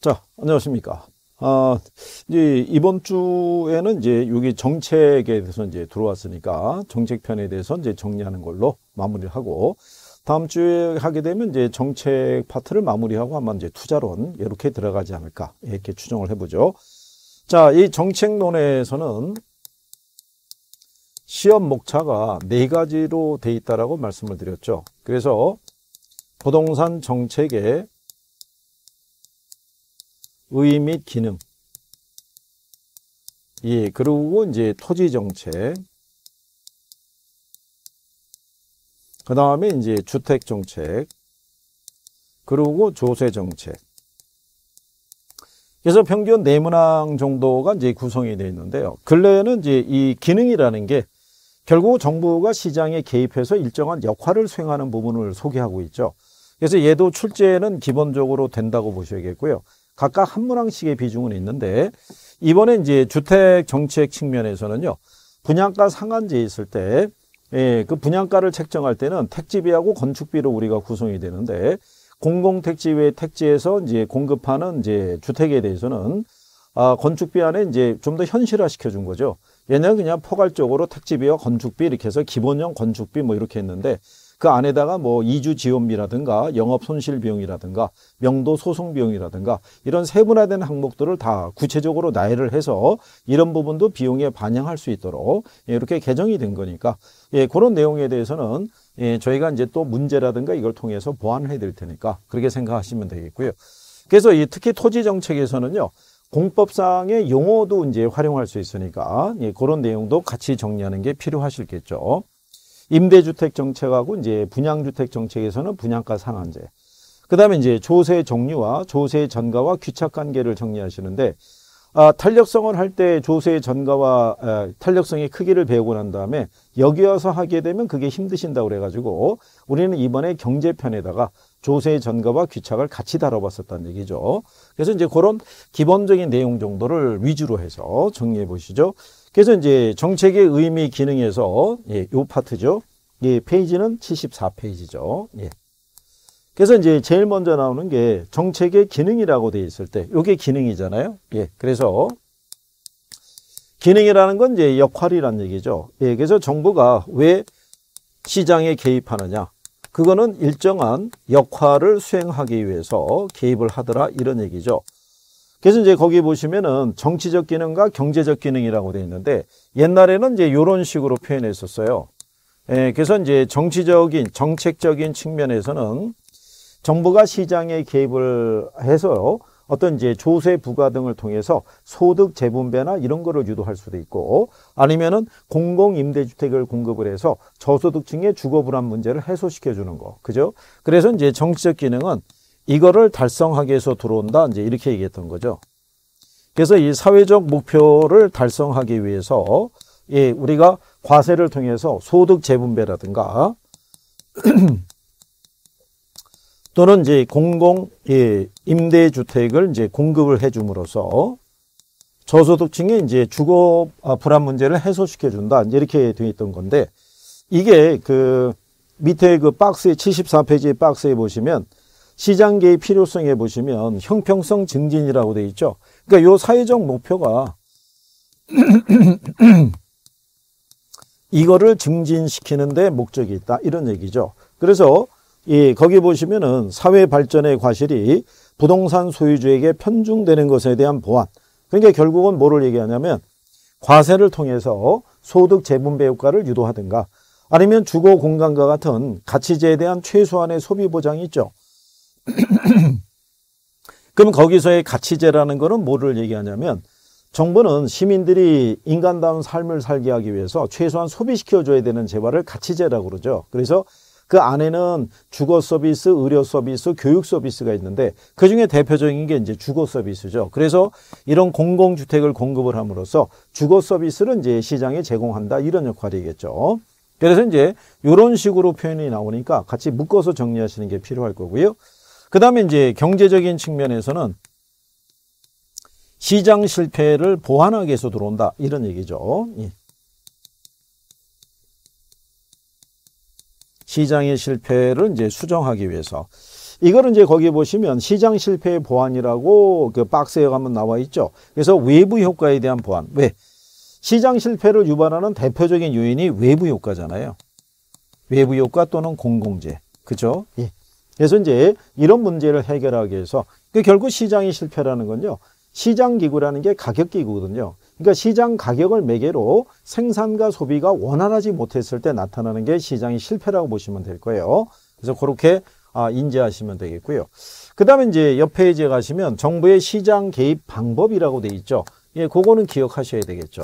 자, 안녕하십니까. 아, 이제 이번 주에는 이제 여기 정책에 대해서 이제 들어왔으니까 정책편에 대해서 이제 정리하는 걸로 마무리를 하고 다음 주에 하게 되면 이제 정책 파트를 마무리하고 아마 이제 투자론 이렇게 들어가지 않을까 이렇게 추정을 해보죠. 자, 이 정책론에서는 시험 목차가 네 가지로 돼 있다라고 말씀을 드렸죠. 그래서 부동산 정책의 의 및 기능. 예, 그리고 이제 토지 정책. 그 다음에 이제 주택 정책. 그리고 조세 정책. 그래서 평균 네 문항 정도가 이제 구성이 되어 있는데요. 근래에는 이제 이 기능이라는 게 결국 정부가 시장에 개입해서 일정한 역할을 수행하는 부분을 소개하고 있죠. 그래서 얘도 출제는 기본적으로 된다고 보셔야겠고요. 각각 한 문항씩의 비중은 있는데 이번에 이제 주택 정책 측면에서는요. 분양가 상한제 있을 때 예, 그 분양가를 책정할 때는 택지비하고 건축비로 우리가 구성이 되는데 공공택지 외 택지에서 이제 공급하는 이제 주택에 대해서는 아, 건축비 안에 이제 좀 더 현실화 시켜준 거죠. 얘는 그냥 포괄적으로 택지비와 건축비 이렇게 해서 기본형 건축비 뭐 이렇게 했는데 그 안에다가 뭐 이주 지원비라든가 영업 손실 비용이라든가 명도 소송 비용이라든가 이런 세분화된 항목들을 다 구체적으로 나열을 해서 이런 부분도 비용에 반영할 수 있도록 예, 이렇게 개정이 된 거니까 예, 그런 내용에 대해서는 예, 저희가 이제 또 문제라든가 이걸 통해서 보완을 해드릴 테니까 그렇게 생각하시면 되겠고요. 그래서 이 특히 토지 정책에서는요. 공법상의 용어도 이제 활용할 수 있으니까 예, 그런 내용도 같이 정리하는 게 필요하실겠죠. 임대주택 정책하고 이제 분양주택 정책에서는 분양가 상한제. 그 다음에 이제 조세 종류와 조세 전가와 귀착 관계를 정리하시는데, 아, 탄력성을 할 때 조세 전가와 아, 탄력성의 크기를 배우고 난 다음에 여기 와서 하게 되면 그게 힘드신다고 그래가지고 우리는 이번에 경제편에다가 조세 전가와 귀착을 같이 다뤄봤었다는 얘기죠. 그래서 이제 그런 기본적인 내용 정도를 위주로 해서 정리해 보시죠. 그래서 이제 정책의 의미 기능에서 예, 요 파트죠. 예, 페이지는 74페이지죠. 예. 그래서 이제 제일 먼저 나오는 게 정책의 기능이라고 되어 있을 때 요게 기능이잖아요. 예. 그래서 기능이라는 건 이제 역할이란 얘기죠. 예. 그래서 정부가 왜 시장에 개입하느냐? 그거는 일정한 역할을 수행하기 위해서 개입을 하더라 이런 얘기죠. 그래서 이제 거기 보시면은 정치적 기능과 경제적 기능이라고 되어 있는데 옛날에는 이제 이런 식으로 표현했었어요. 예, 그래서 이제 정치적인 정책적인 측면에서는 정부가 시장에 개입을 해서 어떤 이제 조세 부과 등을 통해서 소득 재분배나 이런 거를 유도할 수도 있고 아니면은 공공 임대주택을 공급을 해서 저소득층의 주거 불안 문제를 해소시켜 주는 거. 그죠? 그래서 이제 정치적 기능은 이거를 달성하기 위해서 들어온다. 이제 이렇게 얘기했던 거죠. 그래서 이 사회적 목표를 달성하기 위해서 예, 우리가 과세를 통해서 소득 재분배라든가 또는 이제 공공 예, 임대 주택을 이제 공급을 해줌으로써 저소득층의 이제 주거 아, 불안 문제를 해소시켜 준다. 이렇게 되어 있던 건데 이게 그 밑에 그 박스에 74페이지 박스에 보시면 시장 개입 필요성에 보시면 형평성 증진이라고 되어 있죠. 그러니까 요 사회적 목표가 이거를 증진시키는 데 목적이 있다. 이런 얘기죠. 그래서 이 거기 보시면은 사회 발전의 과실이 부동산 소유주에게 편중되는 것에 대한 보완. 그러니까 결국은 뭐를 얘기하냐면 과세를 통해서 소득 재분배 효과를 유도하든가 아니면 주거 공간과 같은 가치제에 대한 최소한의 소비 보장이 있죠. 그럼 거기서의 가치제라는 거는 뭐를 얘기하냐면 정부는 시민들이 인간다운 삶을 살게 하기 위해서 최소한 소비시켜줘야 되는 재화를 가치제라고 그러죠. 그래서 그 안에는 주거 서비스, 의료 서비스, 교육 서비스가 있는데 그 중에 대표적인 게 이제 주거 서비스죠. 그래서 이런 공공주택을 공급을 함으로써 주거 서비스를 이제 시장에 제공한다 이런 역할이겠죠. 그래서 이제 이런 식으로 표현이 나오니까 같이 묶어서 정리하시는 게 필요할 거고요. 그 다음에 이제 경제적인 측면에서는 시장 실패를 보완하기 위해서 들어온다. 이런 얘기죠. 예. 시장의 실패를 이제 수정하기 위해서. 이거는 이제 거기 보시면 시장 실패 보완이라고 그 박스에 가면 나와 있죠. 그래서 외부 효과에 대한 보완. 왜? 시장 실패를 유발하는 대표적인 요인이 외부 효과잖아요. 외부 효과 또는 공공재. 그죠? 예. 그래서 이제 이런 문제를 해결하기 위해서 그 결국 시장이 실패라는 건요. 시장 기구라는 게 가격 기구거든요. 그러니까 시장 가격을 매개로 생산과 소비가 원활하지 못했을 때 나타나는 게 시장의 실패라고 보시면 될 거예요. 그래서 그렇게 아, 인지하시면 되겠고요. 그 다음에 이제 옆 페이지에 가시면 정부의 시장 개입 방법이라고 돼 있죠. 예, 그거는 기억하셔야 되겠죠.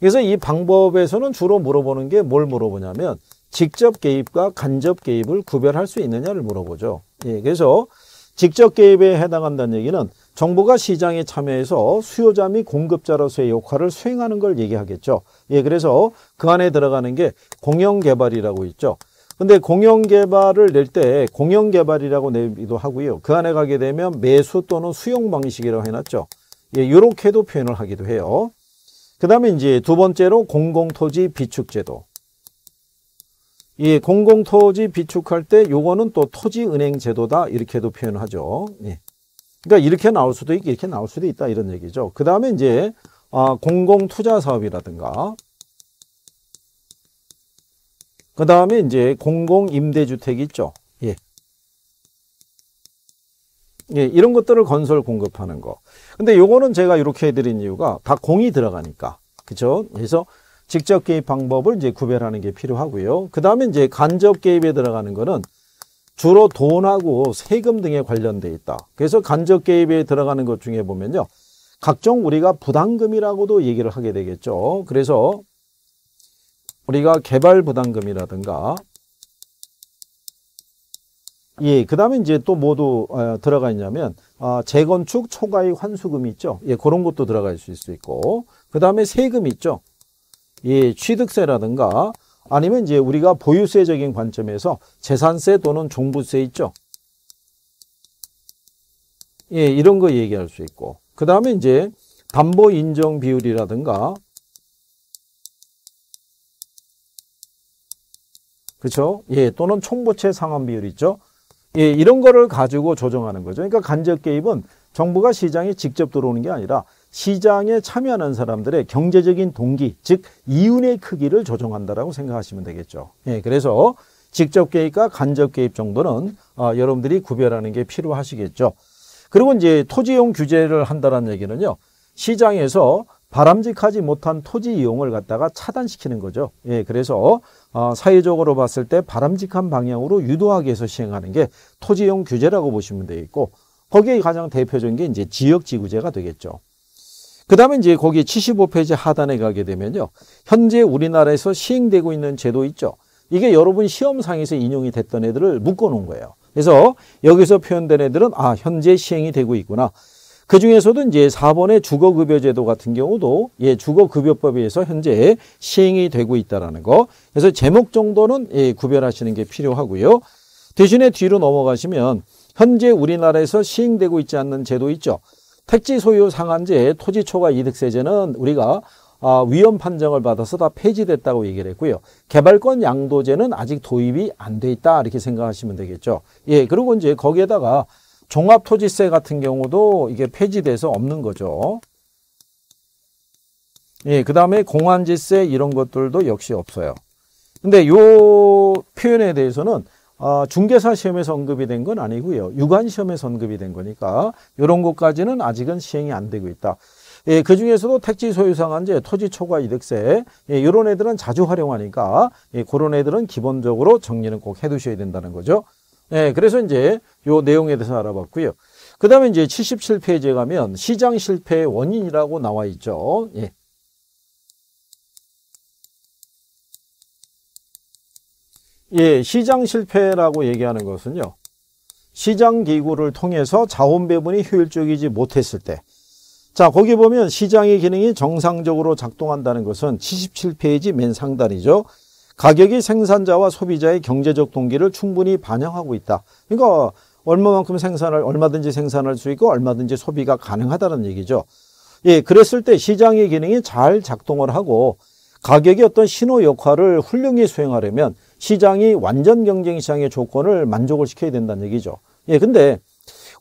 그래서 이 방법에서는 주로 물어보는 게 뭘 물어보냐면 직접 개입과 간접 개입을 구별할 수 있느냐를 물어보죠. 예, 그래서 직접 개입에 해당한다는 얘기는 정부가 시장에 참여해서 수요자 및 공급자로서의 역할을 수행하는 걸 얘기하겠죠. 예, 그래서 그 안에 들어가는 게 공영개발이라고 있죠. 근데 공영개발을 낼 때 공영개발이라고 내기도 하고요. 그 안에 가게 되면 매수 또는 수용 방식이라고 해놨죠. 예, 이렇게도 표현을 하기도 해요. 그 다음에 이제 두 번째로 공공토지 비축제도. 이 공공토지 비축할 때 요거는 또 토지은행 제도다 이렇게도 표현하죠. 예. 그러니까 이렇게 나올 수도 있고 이렇게 나올 수도 있다 이런 얘기죠. 그 다음에 이제 아, 공공투자 사업이라든가 그 다음에 이제 공공임대주택 있죠. 예. 예, 이런 것들을 건설 공급하는 거. 근데 요거는 제가 이렇게 해드린 이유가 다 공이 들어가니까. 그죠? 그래서 직접 개입 방법을 이제 구별하는 게 필요하고요. 그 다음에 이제 간접 개입에 들어가는 거는 주로 돈하고 세금 등에 관련돼 있다. 그래서 간접 개입에 들어가는 것 중에 보면요. 각종 우리가 부담금이라고도 얘기를 하게 되겠죠. 그래서 우리가 개발 부담금이라든가 예, 그 다음에 이제 또 모두 어, 들어가 있냐면 어, 재건축 초과익 환수금이 있죠. 예, 그런 것도 있을 수 있고 그 다음에 세금 있죠. 예, 취득세라든가 아니면 이제 우리가 보유세적인 관점에서 재산세 또는 종부세 있죠. 예, 이런 거 얘기할 수 있고. 그 다음에 이제 담보 인정 비율이라든가 그렇죠? 예, 또는 총부채 상환 비율 있죠. 예, 이런 거를 가지고 조정하는 거죠. 그러니까 간접 개입은 정부가 시장에 직접 들어오는 게 아니라 시장에 참여하는 사람들의 경제적인 동기, 즉 이윤의 크기를 조정한다라고 생각하시면 되겠죠. 예, 그래서 직접 개입과 간접 개입 정도는 어, 여러분들이 구별하는 게 필요하시겠죠. 그리고 이제 토지용 규제를 한다는 얘기는요. 시장에서 바람직하지 못한 토지 이용을 갖다가 차단시키는 거죠. 예, 그래서 어, 사회적으로 봤을 때 바람직한 방향으로 유도하기 위해서 시행하는 게 토지용 규제라고 보시면 되겠고 거기에 가장 대표적인 게 이제 지역 지구제가 되겠죠. 그 다음에 이제 거기 75페이지 하단에 가게 되면요. 현재 우리나라에서 시행되고 있는 제도 있죠. 이게 여러분 시험상에서 인용이 됐던 애들을 묶어 놓은 거예요. 그래서 여기서 표현된 애들은 아, 현재 시행이 되고 있구나. 그 중에서도 이제 4번의 주거급여제도 같은 경우도 예, 주거급여법에 의해서 현재 시행이 되고 있다라는 거. 그래서 제목 정도는 예, 구별하시는 게 필요하고요. 대신에 뒤로 넘어가시면 현재 우리나라에서 시행되고 있지 않는 제도 있죠. 택지 소유 상한제 토지 초과 이득세제는 우리가 아, 위헌 판정을 받아서 다 폐지됐다고 얘기를 했고요. 개발권 양도제는 아직 도입이 안 돼 있다 이렇게 생각하시면 되겠죠. 예, 그리고 이제 거기에다가 종합토지세 같은 경우도 이게 폐지돼서 없는 거죠. 예, 그 다음에 공환지세 이런 것들도 역시 없어요. 근데 요 표현에 대해서는 어, 중개사 시험에서 언급이 된 건 아니고요. 유관 시험에서 언급이 된 거니까 이런 것까지는 아직은 시행이 안 되고 있다. 예, 그 중에서도 택지 소유상한제, 토지 초과 이득세 예, 이런 애들은 자주 활용하니까 예, 그런 애들은 기본적으로 정리는 꼭 해두셔야 된다는 거죠. 예, 그래서 이제 요 내용에 대해서 알아봤고요. 그 다음에 이제 77페이지에 가면 시장 실패의 원인이라고 나와 있죠. 예. 예, 시장 실패라고 얘기하는 것은요. 시장 기구를 통해서 자원 배분이 효율적이지 못했을 때. 자, 거기 보면 시장의 기능이 정상적으로 작동한다는 것은 77페이지 맨 상단이죠. 가격이 생산자와 소비자의 경제적 동기를 충분히 반영하고 있다. 그러니까 얼마만큼 생산을 얼마든지 생산할 수 있고 얼마든지 소비가 가능하다는 얘기죠. 예, 그랬을 때 시장의 기능이 잘 작동을 하고 가격이 어떤 신호 역할을 훌륭히 수행하려면 시장이 완전 경쟁 시장의 조건을 만족을 시켜야 된다는 얘기죠. 예, 근데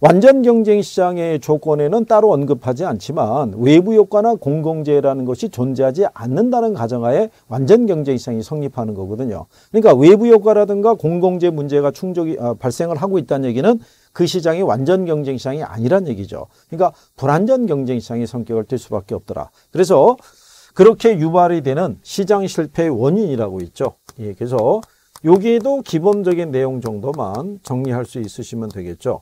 완전 경쟁 시장의 조건에는 따로 언급하지 않지만 외부 효과나 공공재라는 것이 존재하지 않는다는 가정하에 완전 경쟁 시장이 성립하는 거거든요. 그러니까 외부 효과라든가 공공재 문제가 충족이 아, 발생을 하고 있다는 얘기는 그 시장이 완전 경쟁 시장이 아니란 얘기죠. 그러니까 불안전 경쟁 시장의 성격을 띨 수밖에 없더라. 그래서 그렇게 유발이 되는 시장 실패의 원인이라고 있죠. 예, 그래서 여기에도 기본적인 내용 정도만 정리할 수 있으시면 되겠죠.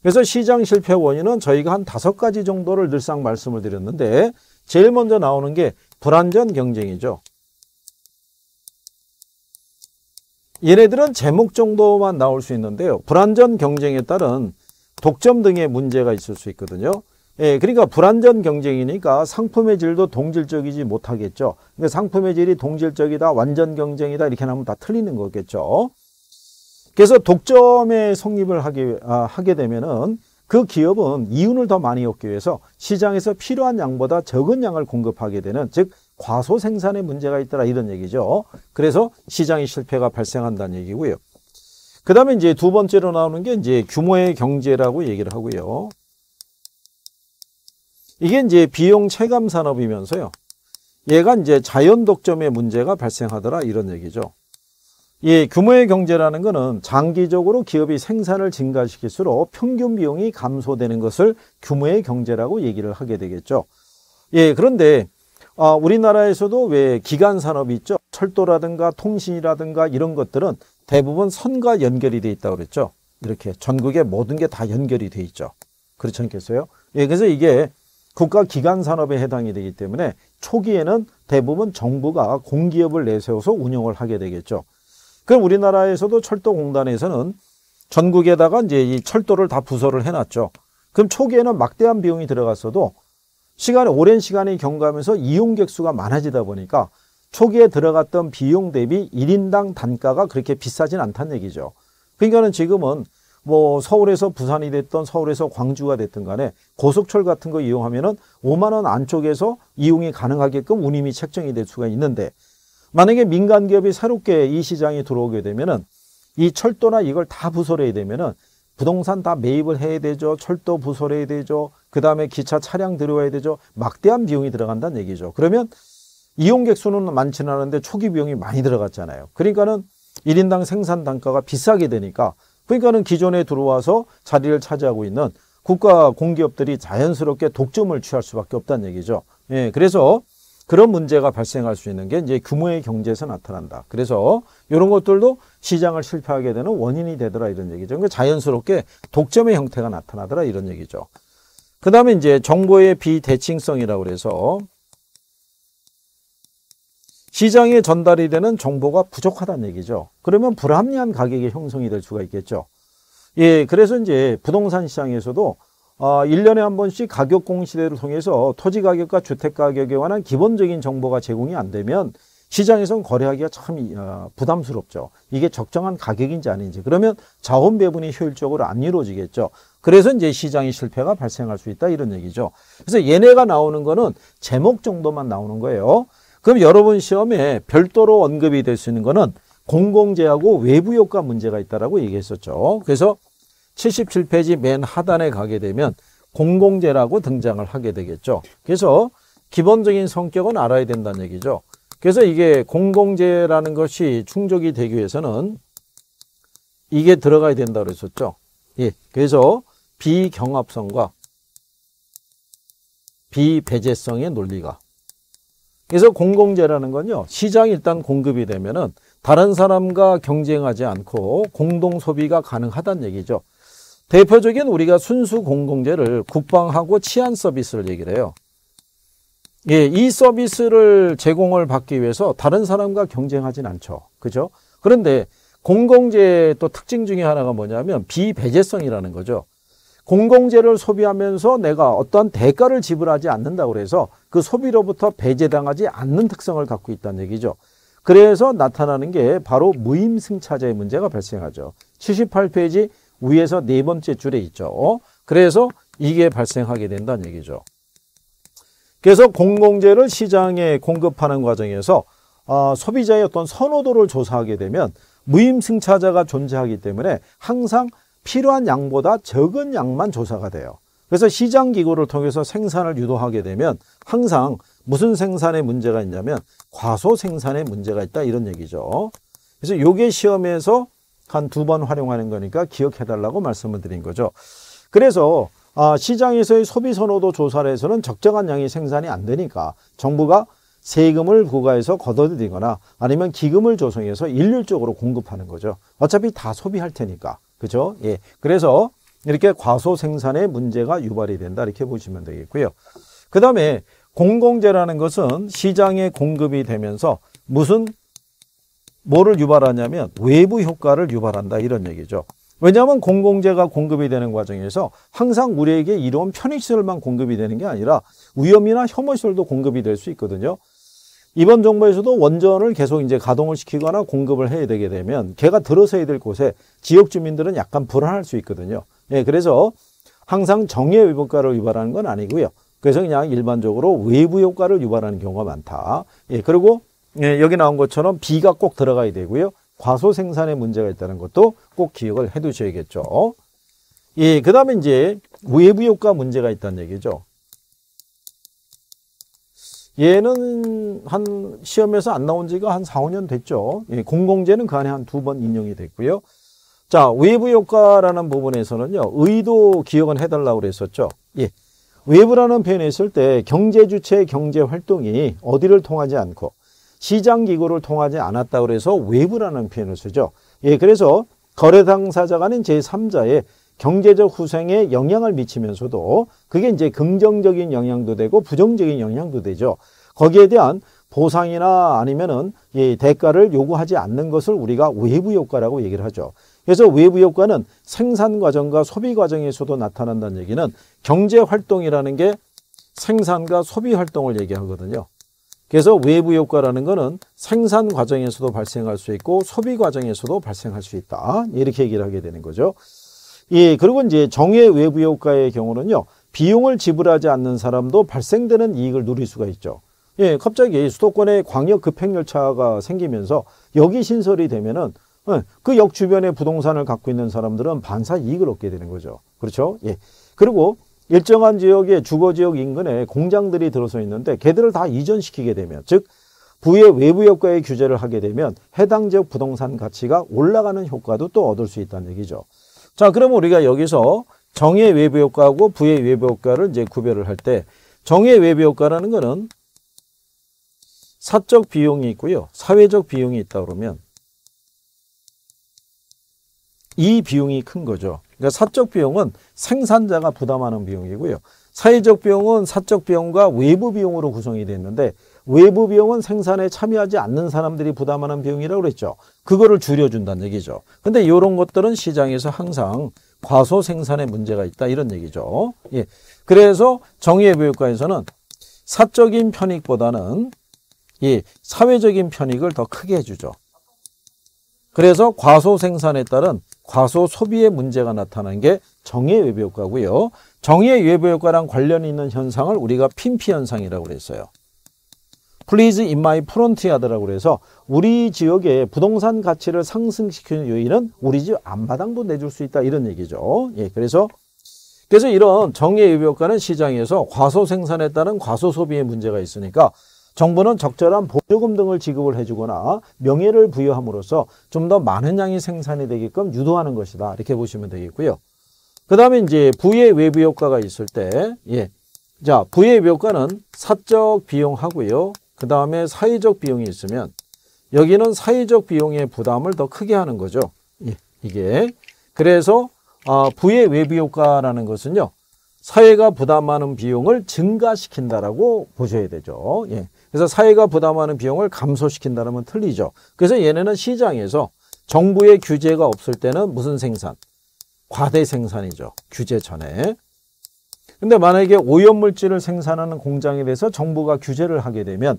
그래서 시장 실패 원인은 저희가 한 다섯 가지 정도를 늘상 말씀을 드렸는데 제일 먼저 나오는 게 불안전 경쟁이죠. 얘네들은 제목 정도만 나올 수 있는데요. 불안전 경쟁에 따른 독점 등의 문제가 있을 수 있거든요. 예, 그러니까 불안전 경쟁이니까 상품의 질도 동질적이지 못하겠죠. 그러니까 상품의 질이 동질적이다, 완전 경쟁이다 이렇게 나면 다 틀리는 거겠죠. 그래서 독점에 성립을 하게, 아, 하게 되면은 그 기업은 이윤을 더 많이 얻기 위해서 시장에서 필요한 양보다 적은 양을 공급하게 되는 즉 과소 생산에 문제가 있더라 이런 얘기죠. 그래서 시장의 실패가 발생한다는 얘기고요. 그 다음에 이제 두 번째로 나오는 게 이제 규모의 경제라고 얘기를 하고요. 이게 이제 비용 체감 산업이면서요. 얘가 이제 자연 독점의 문제가 발생하더라 이런 얘기죠. 이 규모의 경제라는 것은 장기적으로 기업이 생산을 증가시킬수록 평균 비용이 감소되는 것을 규모의 경제라고 얘기를 하게 되겠죠. 예, 그런데 아, 우리나라에서도 왜 기간 산업이 있죠. 철도라든가 통신이라든가 이런 것들은 대부분 선과 연결이 돼 있다고 그랬죠. 이렇게 전국의 모든 게 다 연결이 돼 있죠. 그렇지 않겠어요? 예, 그래서 이게 국가 기간 산업에 해당이 되기 때문에 초기에는 대부분 정부가 공기업을 내세워서 운영을 하게 되겠죠. 그럼 우리나라에서도 철도공단에서는 전국에다가 이제 이 철도를 다 부설을 해놨죠. 그럼 초기에는 막대한 비용이 들어갔어도 시간이 오랜 시간이 경과하면서 이용객 수가 많아지다 보니까 초기에 들어갔던 비용 대비 1인당 단가가 그렇게 비싸진 않다는 얘기죠. 그러니까는 지금은 뭐 서울에서 부산이 됐던 서울에서 광주가 됐든 간에 고속철 같은 거 이용하면은 5만 원 안쪽에서 이용이 가능하게끔 운임이 책정이 될 수가 있는데 만약에 민간 기업이 새롭게 이 시장에 들어오게 되면은 이 철도나 이걸 다 부설해야 되면은 부동산 다 매입을 해야 되죠. 철도 부설해야 되죠. 그 다음에 기차 차량 들어와야 되죠. 막대한 비용이 들어간다는 얘기죠. 그러면 이용객 수는 많지는 않은데 초기 비용이 많이 들어갔잖아요. 그러니까는 1인당 생산 단가가 비싸게 되니까 그러니까는 기존에 들어와서 자리를 차지하고 있는 국가 공기업들이 자연스럽게 독점을 취할 수밖에 없다는 얘기죠. 예, 그래서 그런 문제가 발생할 수 있는 게 이제 규모의 경제에서 나타난다. 그래서 이런 것들도 시장을 실패하게 되는 원인이 되더라 이런 얘기죠. 그러니까 자연스럽게 독점의 형태가 나타나더라 이런 얘기죠. 그 다음에 이제 정보의 비대칭성이라고 그래서 시장에 전달이 되는 정보가 부족하다는 얘기죠. 그러면 불합리한 가격이 형성이 될 수가 있겠죠. 예, 그래서 이제 부동산 시장에서도 어, 1년에 한 번씩 가격 공시대를 통해서 토지 가격과 주택 가격에 관한 기본적인 정보가 제공이 안 되면 시장에선 거래하기가 참 어, 부담스럽죠. 이게 적정한 가격인지 아닌지. 그러면 자원 배분이 효율적으로 안 이루어지겠죠. 그래서 이제 시장의 실패가 발생할 수 있다 이런 얘기죠. 그래서 얘네가 나오는 거는 제목 정도만 나오는 거예요. 그럼 여러분 시험에 별도로 언급이 될 수 있는 거는 공공재하고 외부 효과 문제가 있다라고 얘기했었죠. 그래서 77페이지 맨 하단에 가게 되면 공공재라고 등장을 하게 되겠죠. 그래서 기본적인 성격은 알아야 된다는 얘기죠. 그래서 이게 공공재라는 것이 충족이 되기 위해서는 이게 들어가야 된다고 그랬었죠. 예. 그래서 비경합성과 비배제성의 논리가. 그래서 공공재라는 건요, 시장이 일단 공급이 되면은 다른 사람과 경쟁하지 않고 공동 소비가 가능하다는 얘기죠. 대표적인 우리가 순수 공공재를 국방하고 치안 서비스를 얘기를 해요. 예, 이 서비스를 제공을 받기 위해서 다른 사람과 경쟁하진 않죠. 그죠? 그런데 공공재의 또 특징 중에 하나가 뭐냐면 비배제성이라는 거죠. 공공재를 소비하면서 내가 어떠한 대가를 지불하지 않는다고 해서 그 소비로부터 배제당하지 않는 특성을 갖고 있다는 얘기죠. 그래서 나타나는 게 바로 무임승차자의 문제가 발생하죠. 78페이지 위에서 네 번째 줄에 있죠. 그래서 이게 발생하게 된다는 얘기죠. 그래서 공공재를 시장에 공급하는 과정에서 어, 소비자의 어떤 선호도를 조사하게 되면 무임승차자가 존재하기 때문에 항상 필요한 양보다 적은 양만 조사가 돼요. 그래서 시장 기구를 통해서 생산을 유도하게 되면 항상 무슨 생산에 문제가 있냐면 과소 생산에 문제가 있다 이런 얘기죠. 그래서 요게 시험에서 한 두 번 활용하는 거니까 기억해 달라고 말씀을 드린 거죠. 그래서 아, 시장에서의 소비 선호도 조사를 해서는 적정한 양이 생산이 안 되니까 정부가 세금을 부과해서 걷어들이거나 아니면 기금을 조성해서 일률적으로 공급하는 거죠. 어차피 다 소비할 테니까. 그죠? 예. 그래서 이렇게 과소 생산에 문제가 유발이 된다. 이렇게 보시면 되겠고요. 그 다음에 공공재라는 것은 시장에 공급이 되면서 무슨 뭐를 유발하냐면 외부 효과를 유발한다 이런 얘기죠. 왜냐하면 공공재가 공급이 되는 과정에서 항상 우리에게 이런 편의시설만 공급이 되는 게 아니라 위험이나 혐오시설도 공급이 될 수 있거든요. 이번 정부에서도 원전을 계속 이제 가동을 시키거나 공급을 해야 되게 되면 걔가 들어서야 될 곳에 지역 주민들은 약간 불안할 수 있거든요. 예, 그래서 항상 정예 외부효과를 유발하는 건 아니고요. 그래서 그냥 일반적으로 외부 효과를 유발하는 경우가 많다. 예, 그리고 예, 여기 나온 것처럼 비가 꼭 들어가야 되고요. 과소 생산에 문제가 있다는 것도 꼭 기억을 해 두셔야겠죠. 예, 그 다음에 이제 외부 효과 문제가 있다는 얘기죠. 얘는 한 시험에서 안 나온 지가 한 4, 5년 됐죠. 예, 공공재는 그 안에 한 두 번 인용이 됐고요. 자, 외부 효과라는 부분에서는요. 의도 기억은 해달라고 그랬었죠. 예. 외부라는 표현을 했을 때 경제 주체 경제 활동이 어디를 통하지 않고 시장 기구를 통하지 않았다 그래서 외부라는 표현을 쓰죠. 예, 그래서 거래 당사자가 아닌 제3자의 경제적 후생에 영향을 미치면서도 그게 이제 긍정적인 영향도 되고 부정적인 영향도 되죠. 거기에 대한 보상이나 아니면은 이 대가를 요구하지 않는 것을 우리가 외부 효과라고 얘기를 하죠. 그래서 외부 효과는 생산 과정과 소비 과정에서도 나타난다는 얘기는 경제 활동이라는 게 생산과 소비 활동을 얘기하거든요. 그래서 외부 효과라는 것은 생산 과정에서도 발생할 수 있고 소비 과정에서도 발생할 수 있다. 이렇게 얘기를 하게 되는 거죠. 예, 그리고 이제 정의 외부 효과의 경우는요. 비용을 지불하지 않는 사람도 발생되는 이익을 누릴 수가 있죠. 예, 갑자기 수도권에 광역 급행열차가 생기면서 여기 신설이 되면은 예, 그역 주변에 부동산을 갖고 있는 사람들은 반사 이익을 얻게 되는 거죠. 그렇죠? 예. 그리고 일정한 지역의 주거 지역 인근에 공장들이 들어서 있는데 걔들을 다 이전시키게 되면 즉 부의 외부 효과의 규제를 하게 되면 해당 지역 부동산 가치가 올라가는 효과도 또 얻을 수 있다는 얘기죠. 자, 그러면 우리가 여기서 정의 외부 효과하고 부의 외부 효과를 이제 구별을 할 때 정의 외부 효과라는 거는 사적 비용이 있고요. 사회적 비용이 있다 그러면 이 비용이 큰 거죠. 그러니까 사적 비용은 생산자가 부담하는 비용이고요. 사회적 비용은 사적 비용과 외부 비용으로 구성이 되는데 외부 비용은 생산에 참여하지 않는 사람들이 부담하는 비용이라고 그랬죠. 그거를 줄여준다는 얘기죠. 근데 이런 것들은 시장에서 항상 과소 생산에 문제가 있다 이런 얘기죠. 예. 그래서 정의예보효과에서는 사적인 편익보다는 예, 사회적인 편익을 더 크게 해주죠. 그래서 과소 생산에 따른 과소 소비의 문제가 나타나는 게 정의 외부 효과고요. 정의 외부 효과랑 관련이 있는 현상을 우리가 핀피 현상이라고 그랬어요. Please in my frontyard라고 그래서 우리 지역의 부동산 가치를 상승시키는 요인은 우리 집 앞마당도 내줄 수 있다 이런 얘기죠. 예, 그래서 그래서 이런 정의 외부 효과는 시장에서 과소 생산에 따른 과소 소비의 문제가 있으니까 정부는 적절한 보조금 등을 지급을 해주거나 명예를 부여함으로써 좀 더 많은 양이 생산이 되게끔 유도하는 것이다. 이렇게 보시면 되겠고요. 그 다음에 이제 부의 외부 효과가 있을 때, 예. 자, 부의 외부 효과는 사적 비용하고요. 그 다음에 사회적 비용이 있으면 여기는 사회적 비용의 부담을 더 크게 하는 거죠. 예, 이게. 그래서 어, 부의 외부 효과라는 것은요. 사회가 부담하는 비용을 증가시킨다라고 보셔야 되죠. 예. 그래서 사회가 부담하는 비용을 감소시킨다면 틀리죠. 그래서 얘네는 시장에서 정부의 규제가 없을 때는 무슨 생산? 과대 생산이죠. 규제 전에. 근데 만약에 오염물질을 생산하는 공장에 대해서 정부가 규제를 하게 되면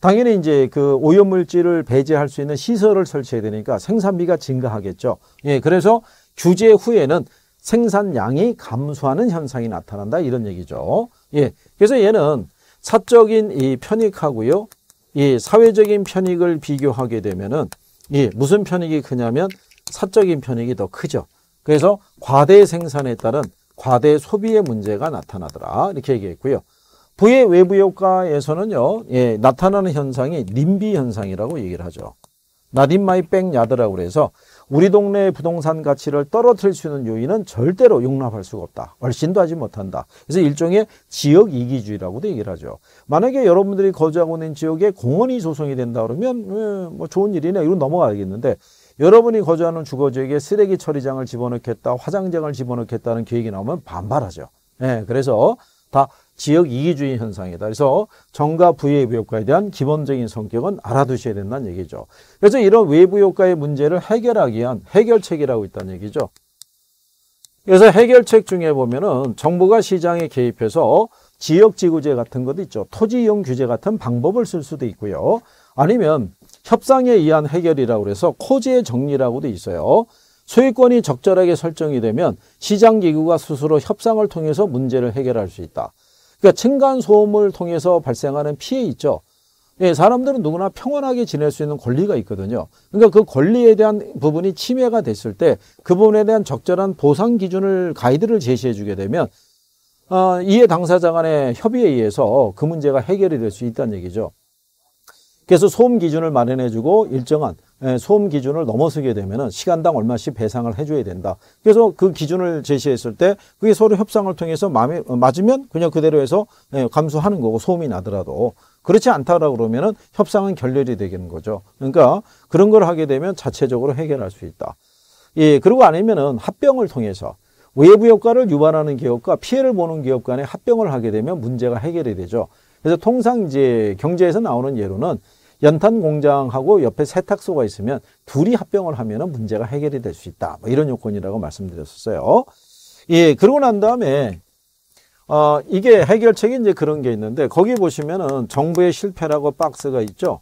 당연히 이제 그 오염물질을 배제할 수 있는 시설을 설치해야 되니까 생산비가 증가하겠죠. 예, 그래서 규제 후에는 생산량이 감소하는 현상이 나타난다 이런 얘기죠. 예, 그래서 얘는 사적인 이 편익하고요. 이 사회적인 편익을 비교하게 되면은 이 무슨 편익이 크냐면 사적인 편익이 더 크죠. 그래서 과대 생산에 따른 과대 소비의 문제가 나타나더라 이렇게 얘기했고요. 부의 외부 효과에서는요, 예, 나타나는 현상이 님비 현상이라고 얘기를 하죠. 나딘마이 뺑 야드라고 그래서 우리 동네의 부동산 가치를 떨어뜨릴 수 있는 요인은 절대로 용납할 수가 없다. 얼씬도 하지 못한다. 그래서 일종의 지역 이기주의라고도 얘기를 하죠. 만약에 여러분들이 거주하고 있는 지역에 공원이 조성이 된다 그러면 예, 뭐 좋은 일이네 이건 넘어가겠는데 여러분이 거주하는 주거 지역에 쓰레기 처리장을 집어넣겠다, 화장장을 집어넣겠다는 계획이 나오면 반발하죠. 예, 그래서 다 지역 이기주의 현상이다. 그래서 정가 부의 효과에 대한 기본적인 성격은 알아두셔야 된다는 얘기죠. 그래서 이런 외부 효과의 문제를 해결하기 위한 해결책이라고 있다는 얘기죠. 그래서 해결책 중에 보면은 정부가 시장에 개입해서 지역 지구제 같은 것도 있죠. 토지 이용 규제 같은 방법을 쓸 수도 있고요. 아니면 협상에 의한 해결이라고 해서 코지의 정리라고도 있어요. 소유권이 적절하게 설정이 되면 시장기구가 스스로 협상을 통해서 문제를 해결할 수 있다. 그러니까 층간소음을 통해서 발생하는 피해 있죠. 예, 사람들은 누구나 평온하게 지낼 수 있는 권리가 있거든요. 그러니까 그 권리에 대한 부분이 침해가 됐을 때 그 부분에 대한 적절한 보상 기준을 가이드를 제시해 주게 되면 어, 이해 당사자 간의 협의에 의해서 그 문제가 해결이 될 수 있다는 얘기죠. 그래서 소음 기준을 마련해주고 일정한 예, 소음 기준을 넘어서게 되면 시간당 얼마씩 배상을 해줘야 된다. 그래서 그 기준을 제시했을 때 그게 서로 협상을 통해서 마음에 맞으면 그냥 그대로 해서 예, 감수하는 거고 소음이 나더라도 그렇지 않다라고 그러면은 협상은 결렬이 되는 거죠. 그러니까 그런 걸 하게 되면 자체적으로 해결할 수 있다. 예, 그리고 아니면은 합병을 통해서 외부 효과를 유발하는 기업과 피해를 보는 기업 간에 합병을 하게 되면 문제가 해결이 되죠. 그래서 통상 이제 경제에서 나오는 예로는 연탄 공장하고 옆에 세탁소가 있으면 둘이 합병을 하면 문제가 해결이 될 수 있다. 뭐 이런 요건이라고 말씀드렸었어요. 예, 그러고 난 다음에 어, 이게 해결책이 이제 그런 게 있는데 거기 보시면은 정부의 실패라고 박스가 있죠.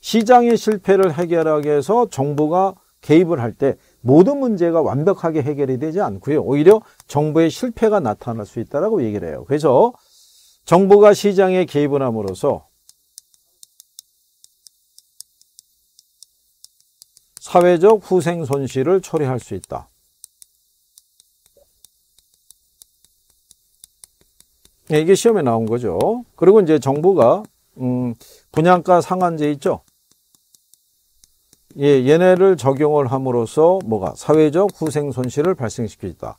시장의 실패를 해결하기 위해서 정부가 개입을 할 때 모든 문제가 완벽하게 해결이 되지 않고요. 오히려 정부의 실패가 나타날 수 있다라고 얘기를 해요. 그래서 정부가 시장에 개입을 함으로써 사회적 후생 손실을 초래할 수 있다. 네, 이게 시험에 나온 거죠. 그리고 이제 정부가 음, 분양가 상한제 있죠. 예, 얘네를 적용을 함으로써 뭐가 사회적 후생 손실을 발생시키다.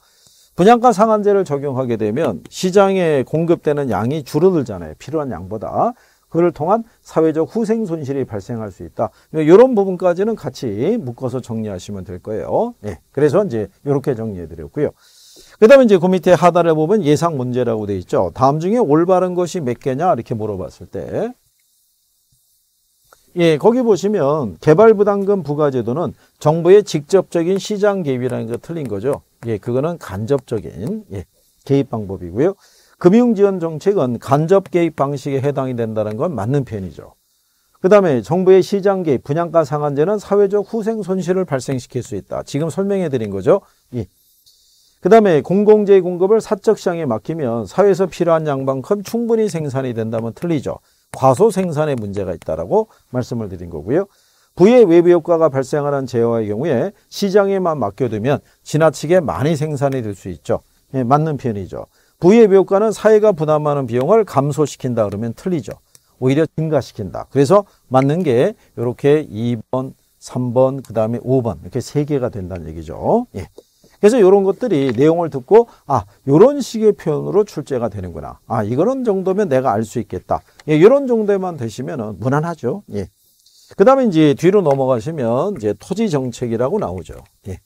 분양가 상한제를 적용하게 되면 시장에 공급되는 양이 줄어들잖아요. 필요한 양보다. 그를 통한 사회적 후생 손실이 발생할 수 있다. 이런 그러니까 부분까지는 같이 묶어서 정리하시면 될 거예요. 예. 그래서 이제 이렇게 정리해 드렸고요. 그 다음에 이제 그 밑에 하단에 보면 예상 문제라고 되어 있죠. 다음 중에 올바른 것이 몇 개냐 이렇게 물어봤을 때 예, 거기 보시면 개발부담금 부과제도는 정부의 직접적인 시장 개입이라는 게 틀린 거죠. 예, 그거는 간접적인 예, 개입 방법이고요. 금융지원 정책은 간접 개입 방식에 해당이 된다는 건 맞는 편이죠. 그 다음에 정부의 시장 개입, 분양가 상한제는 사회적 후생 손실을 발생시킬 수 있다. 지금 설명해 드린 거죠. 예. 그 다음에 공공재 공급을 사적 시장에 맡기면 사회에서 필요한 양만큼 충분히 생산이 된다면 틀리죠. 과소 생산에 문제가 있다라고 말씀을 드린 거고요. 부의 외부 효과가 발생하는 제어의 경우에 시장에만 맡겨두면 지나치게 많이 생산이 될 수 있죠. 예, 맞는 편이죠. 부의 효과는 사회가 부담하는 비용을 감소시킨다 그러면 틀리죠. 오히려 증가시킨다. 그래서 맞는 게 이렇게 2번, 3번, 그 다음에 5번 이렇게 세 개가 된다는 얘기죠. 예. 그래서 이런 것들이 내용을 듣고 아 이런 식의 표현으로 출제가 되는구나. 아 이거는 정도면 내가 알 수 있겠다. 예, 이런 정도만 되시면 무난하죠. 예. 그 다음에 이제 뒤로 넘어가시면 이제 토지 정책이라고 나오죠. 예.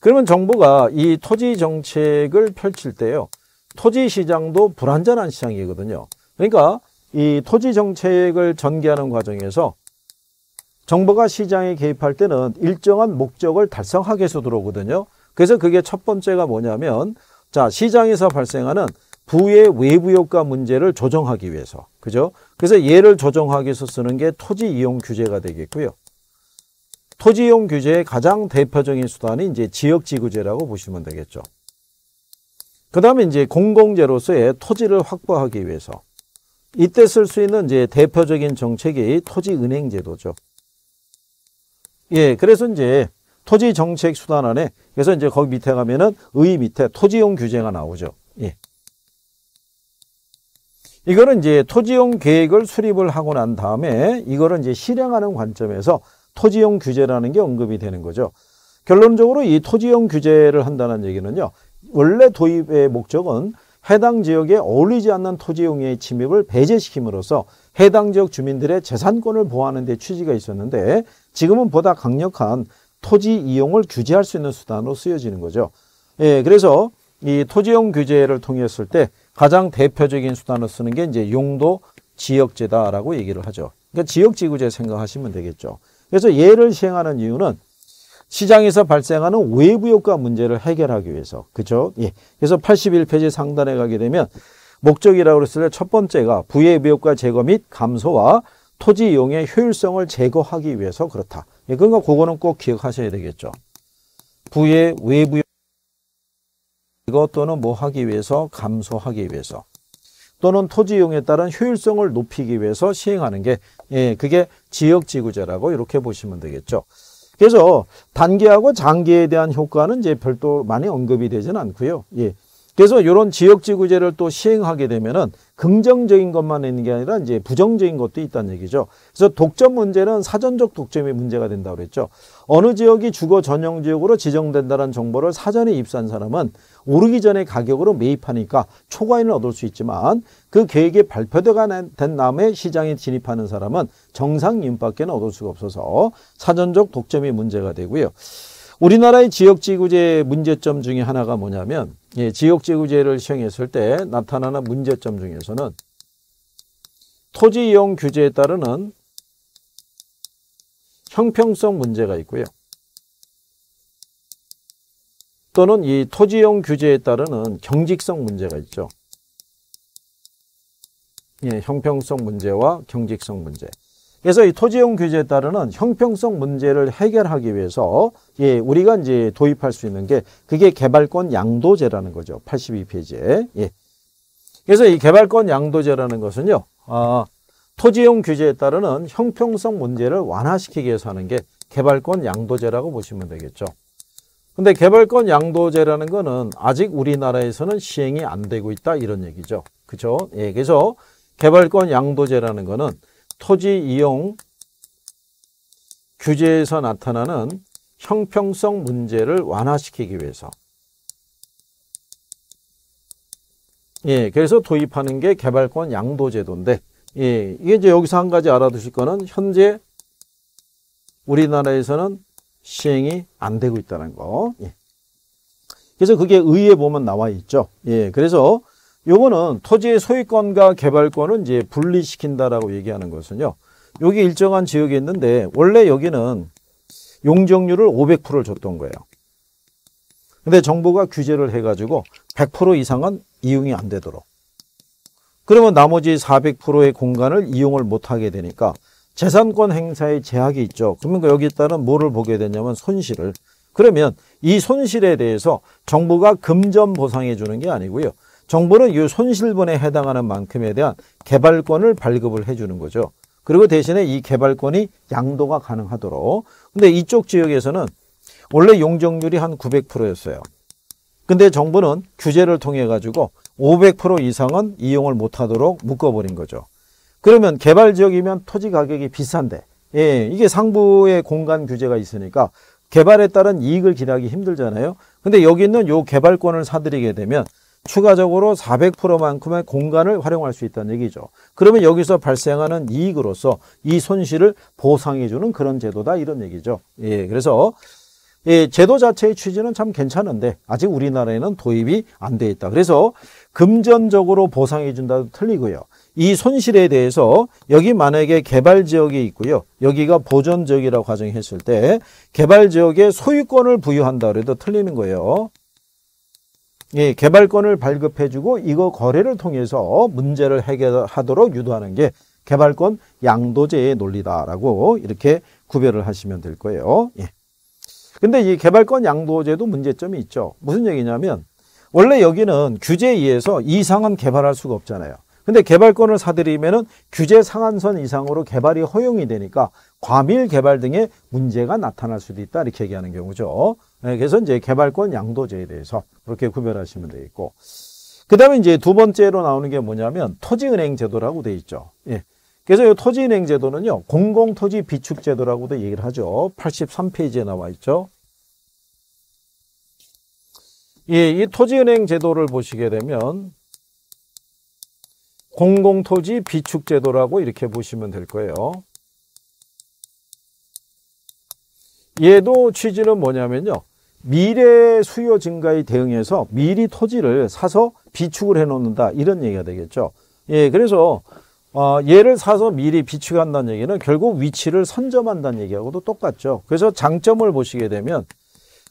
그러면 정부가 이 토지 정책을 펼칠 때요. 토지 시장도 불안전한 시장이거든요. 그러니까 이 토지 정책을 전개하는 과정에서 정부가 시장에 개입할 때는 일정한 목적을 달성하기 위해서 들어오거든요. 그래서 그게 첫 번째가 뭐냐면 자 시장에서 발생하는 부의 외부 효과 문제를 조정하기 위해서 그죠? 그래서 얘를 조정하기 위해서 쓰는 게 토지 이용 규제가 되겠고요. 토지 이용 규제의 가장 대표적인 수단이 이제 지역 지구제라고 보시면 되겠죠. 그 다음에 이제 공공재로서의 토지를 확보하기 위해서 이때 쓸 수 있는 이제 대표적인 정책이 토지 은행 제도죠. 예, 그래서 이제 토지 정책 수단 안에 그래서 이제 거기 밑에 가면은 의 밑에 토지용 규제가 나오죠. 예. 이거는 이제 토지용 계획을 수립을 하고 난 다음에 이거를 이제 실행하는 관점에서 토지용 규제라는 게 언급이 되는 거죠. 결론적으로 이 토지용 규제를 한다는 얘기는요. 원래 도입의 목적은 해당 지역에 어울리지 않는 토지용의 침입을 배제시킴으로써 해당 지역 주민들의 재산권을 보호하는 데 취지가 있었는데 지금은 보다 강력한 토지 이용을 규제할 수 있는 수단으로 쓰여지는 거죠. 예, 그래서 이 토지용 규제를 통했을 때 가장 대표적인 수단으로 쓰는 게 이제 용도 지역제다라고 얘기를 하죠. 그러니까 지역지구제 생각하시면 되겠죠. 그래서 얘를 시행하는 이유는 시장에서 발생하는 외부 효과 문제를 해결하기 위해서. 그죠? 예. 그래서 81페이지 상단에 가게 되면 목적이라고 그랬을 때 첫 번째가 부의 비효과 제거 및 감소와 토지 이용의 효율성을 제거하기 위해서 그렇다. 예, 그러니까 그거는 꼭 기억하셔야 되겠죠. 부의 외부 이것 또는 뭐 하기 위해서 감소하기 위해서 또는 토지 이용에 따른 효율성을 높이기 위해서 시행하는 게 예, 그게 지역 지구제라고 이렇게 보시면 되겠죠. 그래서 단기하고 장기에 대한 효과는 이제 별도 많이 언급이 되지는 않고요. 예. 그래서 이런 지역지구제를 또 시행하게 되면은 긍정적인 것만 있는 게 아니라 이제 부정적인 것도 있다는 얘기죠. 그래서 독점 문제는 사전적 독점이 문제가 된다고 그랬죠. 어느 지역이 주거 전용 지역으로 지정된다는 정보를 사전에 입수한 사람은 오르기 전에 가격으로 매입하니까 초과인을 얻을 수 있지만 그 계획이 발표가 된 다음에 시장에 진입하는 사람은 정상 이윤밖에 얻을 수가 없어서 사전적 독점이 문제가 되고요. 우리나라의 지역지구제 문제점 중에 하나가 뭐냐면 예, 지역지구제를 시행했을 때 나타나는 문제점 중에서는 토지 이용 규제에 따르는 형평성 문제가 있고요. 또는 이 토지용 규제에 따르는 경직성 문제가 있죠. 예, 형평성 문제와 경직성 문제. 그래서 이 토지용 규제에 따르는 형평성 문제를 해결하기 위해서 예, 우리가 이제 도입할 수 있는 게 그게 개발권 양도제라는 거죠. 82페이지에. 예. 그래서 이 개발권 양도제라는 것은요. 아, 토지용 규제에 따르는 형평성 문제를 완화시키기 위해서 하는 게 개발권 양도제라고 보시면 되겠죠. 근데 개발권 양도제라는 거는 아직 우리나라에서는 시행이 안 되고 있다 이런 얘기죠. 그죠? 예, 그래서 개발권 양도제라는 거는 토지 이용 규제에서 나타나는 형평성 문제를 완화시키기 위해서 예, 그래서 도입하는 게 개발권 양도제도인데 예, 이게 이제 여기서 한 가지 알아두실 거는 현재 우리나라에서는 시행이 안 되고 있다는 거. 예. 그래서 그게 의에 보면 나와 있죠. 예, 그래서 요거는 토지의 소유권과 개발권을 이제 분리시킨다라고 얘기하는 것은요. 여기 일정한 지역이 있는데 원래 여기는 용적률을 500%를 줬던 거예요. 근데 정부가 규제를 해가지고 100% 이상은 이용이 안 되도록. 그러면 나머지 400%의 공간을 이용을 못하게 되니까 재산권 행사에 제약이 있죠. 그러면 여기 따른 뭐를 보게 되냐면 손실을. 그러면 이 손실에 대해서 정부가 금전 보상해 주는 게 아니고요. 정부는 이 손실분에 해당하는 만큼에 대한 개발권을 발급을 해 주는 거죠. 그리고 대신에 이 개발권이 양도가 가능하도록. 근데 이쪽 지역에서는 원래 용적률이 한 900%였어요. 근데 정부는 규제를 통해 가지고 500% 이상은 이용을 못하도록 묶어버린 거죠. 그러면 개발 지역이면 토지 가격이 비싼데, 예, 이게 상부의 공간 규제가 있으니까 개발에 따른 이익을 기대하기 힘들잖아요. 근데 여기 있는 요 개발권을 사들이게 되면 추가적으로 400%만큼의 공간을 활용할 수 있다는 얘기죠. 그러면 여기서 발생하는 이익으로서 이 손실을 보상해주는 그런 제도다 이런 얘기죠. 예, 그래서 예, 제도 자체의 취지는 참 괜찮은데 아직 우리나라에는 도입이 안 돼 있다. 그래서 금전적으로 보상해 준다도 틀리고요. 이 손실에 대해서 여기 만약에 개발 지역이 있고요. 여기가 보전 지역이라고 가정했을 때 개발 지역에 소유권을 부여한다 그래도 틀리는 거예요. 예, 개발권을 발급해주고 이거 거래를 통해서 문제를 해결하도록 유도하는 게 개발권 양도제의 논리다라고 이렇게 구별을 하시면 될 거예요. 예. 근데 이 개발권 양도제도 문제점이 있죠. 무슨 얘기냐면 원래 여기는 규제에 의해서 이상은 개발할 수가 없잖아요. 근데 개발권을 사들이면은 규제 상한선 이상으로 개발이 허용이 되니까 과밀 개발 등의 문제가 나타날 수도 있다 이렇게 얘기하는 경우죠. 네, 그래서 이제 개발권 양도제에 대해서 그렇게 구별하시면 되겠고 그 다음에 이제 두 번째로 나오는 게 뭐냐면 토지은행 제도라고 돼 있죠. 예. 그래서 이 토지은행 제도는요, 공공토지 비축 제도라고도 얘기를 하죠. 83페이지에 나와 있죠. 예, 이 토지은행 제도를 보시게 되면 공공토지 비축 제도라고 이렇게 보시면 될 거예요. 얘도 취지는 뭐냐면요. 미래 수요 증가에 대응해서 미리 토지를 사서 비축을 해 놓는다. 이런 얘기가 되겠죠. 예, 그래서 어, 얘를 사서 미리 비축한다는 얘기는 결국 위치를 선점한다는 얘기하고도 똑같죠. 그래서 장점을 보시게 되면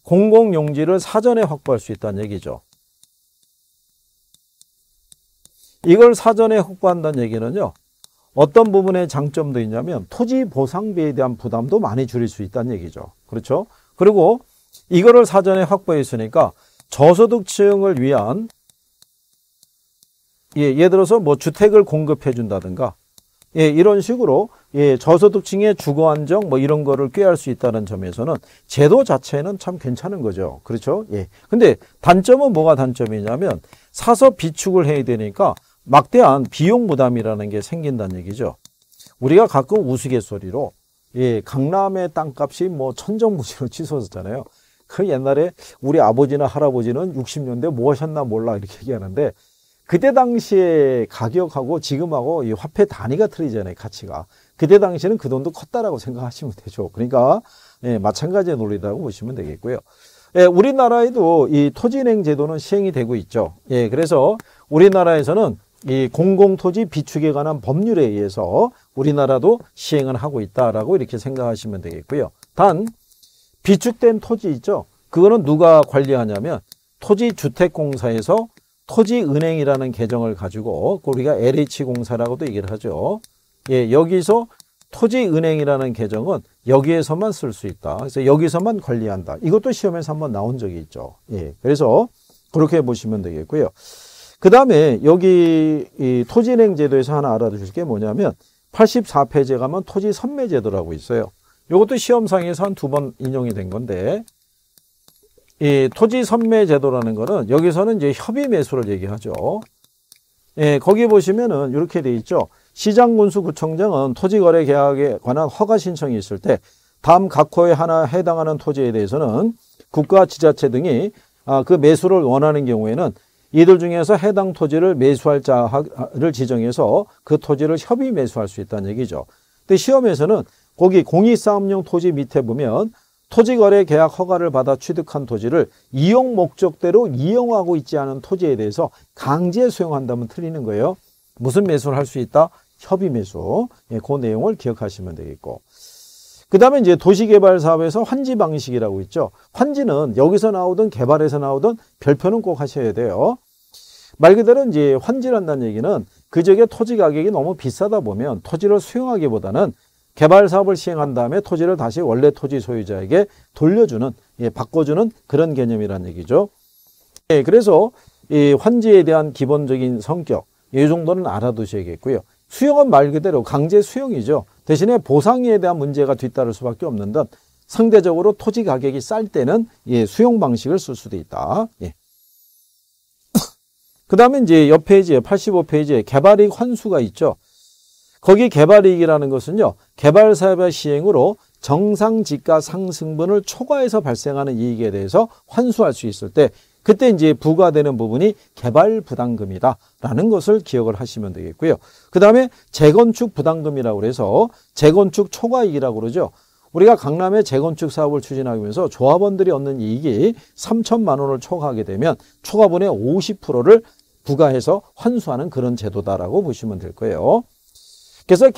공공용지를 사전에 확보할 수 있다는 얘기죠. 이걸 사전에 확보한다는 얘기는요. 어떤 부분에 장점도 있냐면 토지 보상비에 대한 부담도 많이 줄일 수 있다는 얘기죠. 그렇죠? 그리고 이거를 사전에 확보했으니까 저소득층을 위한 예, 예를 들어서 뭐 주택을 공급해 준다든가 예, 이런 식으로 예, 저소득층의 주거 안정 뭐 이런 거를 꾀할 수 있다는 점에서는 제도 자체는 참 괜찮은 거죠. 그렇죠? 예. 근데 단점은 뭐가 단점이냐면 사서 비축을 해야 되니까 막대한 비용 부담이라는 게 생긴다는 얘기죠. 우리가 가끔 우스갯소리로 예, 강남의 땅값이 뭐 천정부지로 치솟았잖아요. 그 옛날에 우리 아버지나 할아버지는 60년대 뭐 하셨나 몰라 이렇게 얘기하는데 그때 당시에 가격하고 지금하고 이 화폐 단위가 틀리잖아요, 가치가. 그때 당시에는 그 돈도 컸다라고 생각하시면 되죠. 그러니까 예, 마찬가지의 논리라고 보시면 되겠고요. 예, 우리나라에도 이 토지은행 제도는 시행이 되고 있죠. 예, 그래서 우리나라에서는 이 공공토지 비축에 관한 법률에 의해서 우리나라도 시행을 하고 있다라고 이렇게 생각하시면 되겠고요. 단 비축된 토지 있죠. 그거는 누가 관리하냐면 토지주택공사에서 토지은행이라는 계정을 가지고 우리가 LH공사라고도 얘기를 하죠. 예, 여기서 토지은행이라는 계정은 여기에서만 쓸 수 있다. 그래서 여기서만 관리한다. 이것도 시험에서 한번 나온 적이 있죠. 예, 그래서 그렇게 보시면 되겠고요. 그 다음에 여기 이 토지은행 제도에서 하나 알아두실 게 뭐냐면 84페이지에 가면 토지 선매 제도라고 있어요. 이것도 시험상에서 한 두 번 인용이 된 건데 이 토지 선매 제도라는 거는 여기서는 이제 협의 매수를 얘기하죠. 예, 거기 보시면은 이렇게 돼 있죠. 시장군수구청장은 토지거래 계약에 관한 허가 신청이 있을 때 다음 각 호에 하나 해당하는 토지에 대해서는 국가 지자체 등이 아, 그 매수를 원하는 경우에는 이들 중에서 해당 토지를 매수할 자를 지정해서 그 토지를 협의 매수할 수 있다는 얘기죠. 근데 시험에서는 거기 공익사업용 토지 밑에 보면 토지거래 계약 허가를 받아 취득한 토지를 이용 목적대로 이용하고 있지 않은 토지에 대해서 강제 수용한다면 틀리는 거예요. 무슨 매수를 할 수 있다? 협의 매수. 예, 그 내용을 기억하시면 되겠고. 그 다음에 이제 도시개발 사업에서 환지 방식이라고 있죠. 환지는 여기서 나오든 개발에서 나오든 별표는 꼭 하셔야 돼요. 말 그대로 이제 환지한다는 얘기는 그 지역의 토지 가격이 너무 비싸다 보면 토지를 수용하기보다는 개발 사업을 시행한 다음에 토지를 다시 원래 토지 소유자에게 돌려주는 예, 바꿔주는 그런 개념이란 얘기죠. 예, 그래서 이 환지에 대한 기본적인 성격 이 정도는 알아두셔야겠고요. 수용은 말 그대로 강제 수용이죠. 대신에 보상에 대한 문제가 뒤따를 수밖에 없는 듯 상대적으로 토지 가격이 쌀 때는 예, 수용 방식을 쓸 수도 있다. 예. 그 다음에 이제 옆 페이지에 85페이지에 개발이익 환수가 있죠. 거기 개발이익이라는 것은요. 개발 사업의 시행으로 정상 지가 상승분을 초과해서 발생하는 이익에 대해서 환수할 수 있을 때 그때 이제 부과되는 부분이 개발 부담금이다라는 것을 기억을 하시면 되겠고요. 그 다음에 재건축 부담금이라고 그래서 재건축 초과이익이라고 그러죠. 우리가 강남에 재건축 사업을 추진하면서 조합원들이 얻는 이익이 3천만 원을 초과하게 되면 초과분의 50%를 부과해서 환수하는 그런 제도다라고 보시면 될 거예요. 그래서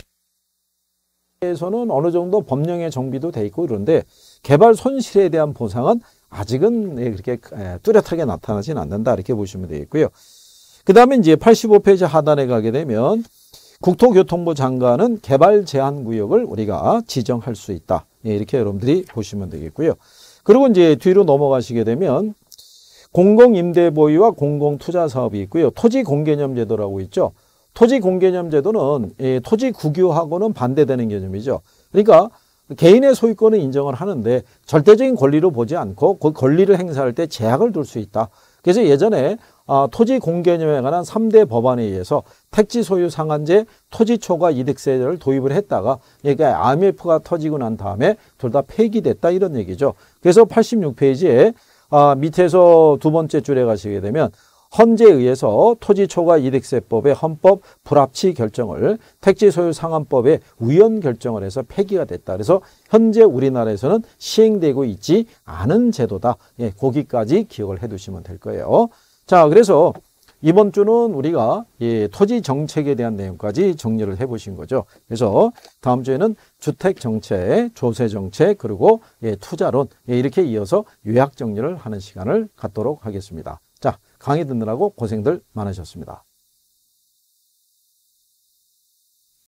에서는 어느 정도 법령의 정비도 돼 있고 그런데 개발 손실에 대한 보상은 아직은 예, 그렇게 예, 뚜렷하게 나타나지는 않는다 이렇게 보시면 되겠고요. 그 다음에 이제 85페이지 하단에 가게 되면 국토교통부 장관은 개발 제한 구역을 우리가 지정할 수 있다. 예, 이렇게 여러분들이 보시면 되겠고요. 그리고 이제 뒤로 넘어가시게 되면 공공임대 보유와 공공투자 사업이 있고요. 토지 공개념 제도라고 있죠. 토지 공개념 제도는 이 토지 국유하고는 반대되는 개념이죠. 그러니까 개인의 소유권을 인정을 하는데 절대적인 권리로 보지 않고 그 권리를 행사할 때 제약을 둘 수 있다. 그래서 예전에 아, 토지 공개념에 관한 3대 법안에 의해서 택지 소유 상한제, 토지 초과 이득세를 도입을 했다가 그러니까 IMF가 터지고 난 다음에 둘 다 폐기됐다 이런 얘기죠. 그래서 86페이지에 아, 밑에서 두 번째 줄에 가시게 되면 헌재에 의해서 토지 초과 이득세법의 헌법 불합치 결정을 택지 소유 상한법의 우연 결정을 해서 폐기가 됐다. 그래서 현재 우리나라에서는 시행되고 있지 않은 제도다. 예, 거기까지 기억을 해 두시면 될 거예요. 자, 그래서 이번 주는 우리가 이 토지 정책에 대한 내용까지 정리를 해 보신 거죠. 그래서 다음 주에는 주택 정책, 조세 정책, 그리고 예, 투자론 예, 이렇게 이어서 요약 정리를 하는 시간을 갖도록 하겠습니다. 자, 강의 듣느라고 고생들 많으셨습니다.